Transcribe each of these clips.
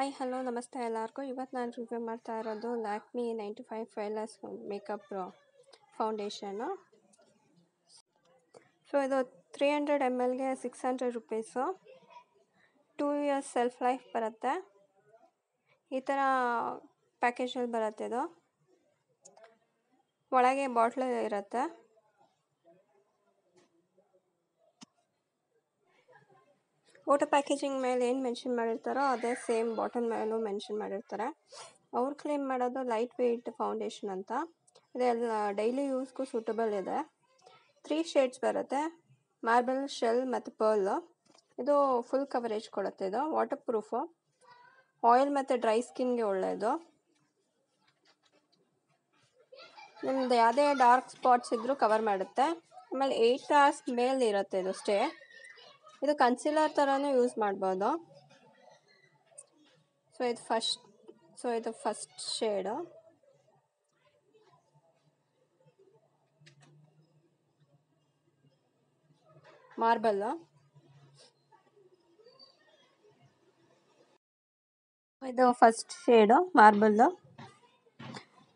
Hi hello ನಮಸ್ತೆ ಎಲ್ಲರಿಗೂ. ಇವತ್ತು ನಾನು ರಿವ್ಯೂ ಮಾಡ್ತಾ ಇರೋದು Lakme ninety five flawless makeup foundation so ಇದು three hundred M ಎಲ್ಗೆ six hundred rupees two years self life ಬರುತ್ತೆ. ಈ ಥರ ಪ್ಯಾಕೇಜಲ್ಲಿ ಬರುತ್ತೆ ಇದು. ಒಳಗೆ ಬಾಟ್ಲ್ ಇರುತ್ತೆ. ಊಟ ಪ್ಯಾಕೇಜಿಂಗ್ ಮೇಲೆ ಏನು ಮೆನ್ಷನ್ ಮಾಡಿರ್ತಾರೋ ಅದೇ ಸೇಮ್ ಬಾಟಲ್ ಮೇಲೂ ಮೆನ್ಷನ್ ಮಾಡಿರ್ತಾರೆ. ಅವ್ರು ಕ್ಲೇಮ್ ಮಾಡೋದು ಲೈಟ್ ವೆಯ್ಟ್ ಫೌಂಡೇಶನ್ ಅಂತ ಇದೆಲ್ಲ ಡೈಲಿ ಯೂಸ್ಗೂ ಸೂಟಬಲ್ ಇದೆ. ತ್ರೀ ಶೇಡ್ಸ್ ಬರುತ್ತೆ. ಮಾರ್ಬಲ್ ಶೆಲ್ ಮತ್ತು ಪರ್ಲ್ ಇದು ಫುಲ್ ಕವರೇಜ್ ಕೊಡುತ್ತೆ ಇದು ವಾಟರ್ ಪ್ರೂಫು ಆಯಿಲ್ ಮತ್ತು ಡ್ರೈ ಸ್ಕಿನ್ಗೆ ಒಳ್ಳೆಯದು ನಿಮ್ದು ಯಾವುದೇ ಡಾರ್ಕ್ ಸ್ಪಾಟ್ಸ್ ಇದ್ದರೂ ಕವರ್ ಮಾಡುತ್ತೆ. ಆಮೇಲೆ ಏಯ್ಟ್ ಅವರ್ಸ್ ಮೇಲೆ ಇರುತ್ತೆ ಇದು ಸ್ಟೇ ಇದು ಕನ್ಸಿಲರ್ ಥರನೂ ಯೂಸ್ ಮಾಡ್ಬೋದು. ಸೊ ಇದು ಫಸ್ಟ್ ಸೊ ಇದು ಫಸ್ಟ್ ಶೇಡು ಮಾರ್ಬಲ್ಲು ಇದು ಫಸ್ಟ್ ಶೇಡು ಮಾರ್ಬಲ್ಲು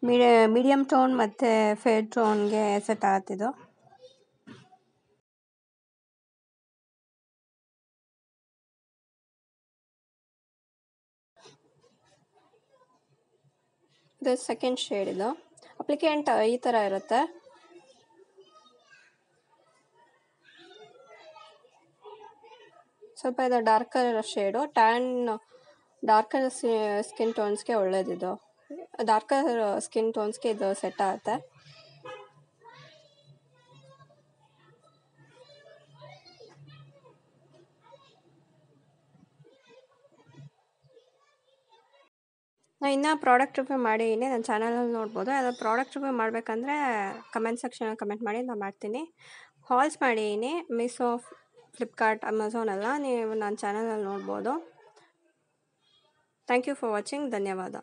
ಮೀಡಿಯ ಮೀಡಿಯಮ್ ಟೋನ್ ಮತ್ತು ಫೇರ್ ಟೋನ್ಗೆ ಸೆಟ್ ಆಗುತ್ತಿದ್ದು ಇದು ಸೆಕೆಂಡ್ ಶೇಡ್ ಇದು. ಅಪ್ಲಿಕೆಂಟ್ ಈ ಥರ ಇರುತ್ತೆ. ಸ್ವಲ್ಪ ಇದು darker shade tan darker skin ಟೋನ್ಸ್ಗೆ ಒಳ್ಳೇದಿದು. ಡಾರ್ಕರ್ ಸ್ಕಿನ್ ಟೋನ್ಸ್ಗೆ ಇದು ಸೆಟ್ ಆಗುತ್ತೆ. ನಾನು ಇನ್ನೂ ಪ್ರಾಡಕ್ಟ್ ರಿವ್ಯೂ ಮಾಡಿದ್ದೀನಿ ನನ್ನ ಚಾನಲಲ್ಲಿ ನೋಡ್ಬೋದು. ಅದು ಪ್ರಾಡಕ್ಟ್ ರಿವ್ಯೂ ಮಾಡಬೇಕಂದ್ರೆ ಕಮೆಂಟ್ ಸೆಕ್ಷನ್ ಕಮೆಂಟ್ ಮಾಡಿ ನಾನು ಮಾಡ್ತೀನಿ. ಹಾಲ್ಸ್ ಮಾಡಿದ್ದೀನಿ ಮಿಸೋ ಫ್ಲಿಪ್ಕಾರ್ಟ್ ಅಮೆಝಾನ್ ಎಲ್ಲ ನೀವು ನನ್ನ ಚಾನಲಲ್ಲಿ ನೋಡ್ಬೋದು. ಥ್ಯಾಂಕ್ ಯು ಫಾರ್ ವಾಚಿಂಗ್ ಧನ್ಯವಾದ.